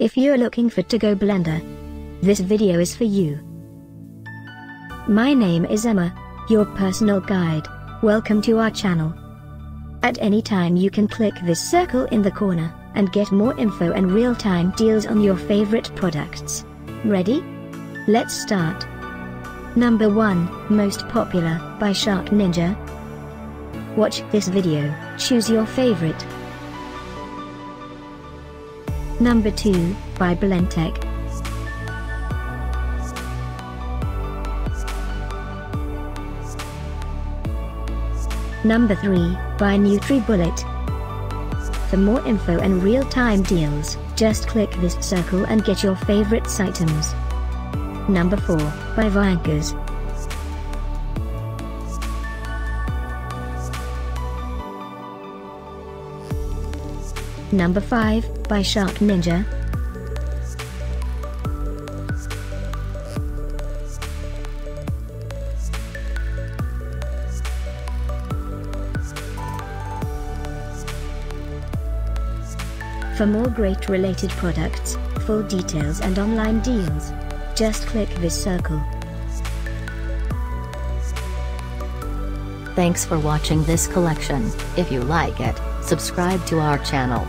If you're looking for to-go blender, this video is for you. My name is Emma, your personal guide. Welcome to our channel. At any time you can click this circle in the corner, and get more info and real-time deals on your favorite products. Ready? Let's start. Number 1, Most Popular, by Shark Ninja. Watch this video, choose your favorite. Number 2, by Blendtec. Number 3, by NutriBullet. For more info and real-time deals, just click this circle and get your favorites items. Number 4, by Viankers. Number 5, by Shark Ninja. For more great related products, full details and online deals, just click this circle. Thanks for watching this collection. If you like it, subscribe to our channel.